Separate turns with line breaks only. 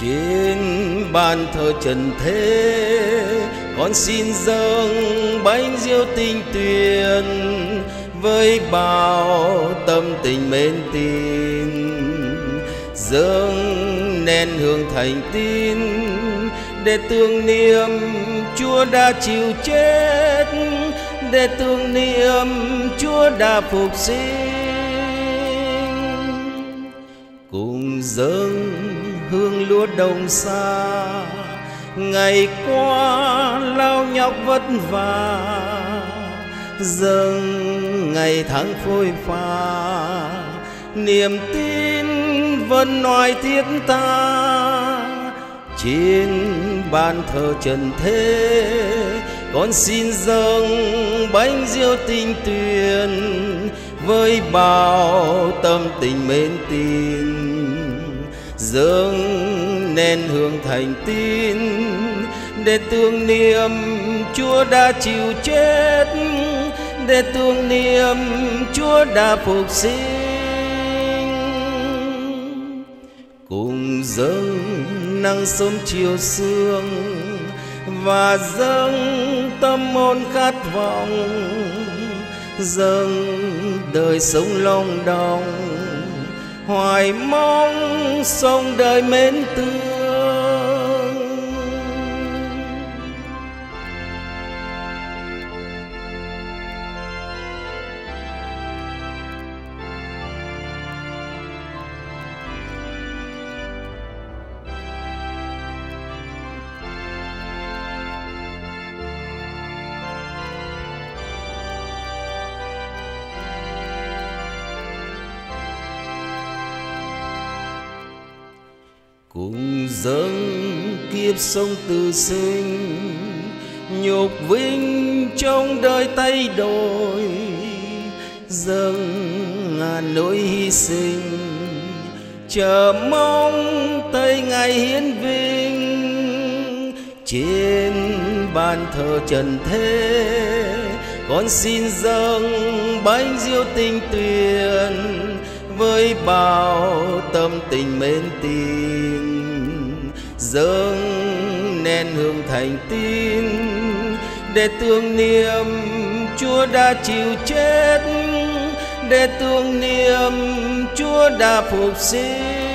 trên bàn thờ trần thế. Con xin dâng bánh diêu tinh tuyền với bao tâm tình mến tin. Dâng nén hương thành tín để tưởng niệm Chúa đã chịu chết, để tưởng niệm Chúa đã phục sinh. Cùng dâng hương lúa đồng xa ngày qua, lao nhọc vất vả. Dâng ngày tháng phôi pha. Niềm tin vẫn nói thiết ta trên bàn thờ trần thế, con xin dâng bánh diêu tình tuyền với bao tâm tình mến tin dâng nên hương thành tin để tưởng niệm Chúa đã chịu chết, để tưởng niệm Chúa đã phục sinh. Cùng dâng nắng sớm chiều sương và dâng tâm hồn khát vọng, dâng đời sống long đong hoài mong sông đời mến thương. Cùng dâng kiếp sống từ sinh, nhục vinh trong đời tay đổi, dâng ngàn nỗi hy sinh. Chờ mong tới ngày hiến vinh, trên bàn thờ trần thế, con xin dâng bánh diêu tinh tuyền với bao tâm tình mến tin, dâng nên hương thành tin, để tưởng niệm Chúa đã chịu chết, để tưởng niệm Chúa đã phục sinh.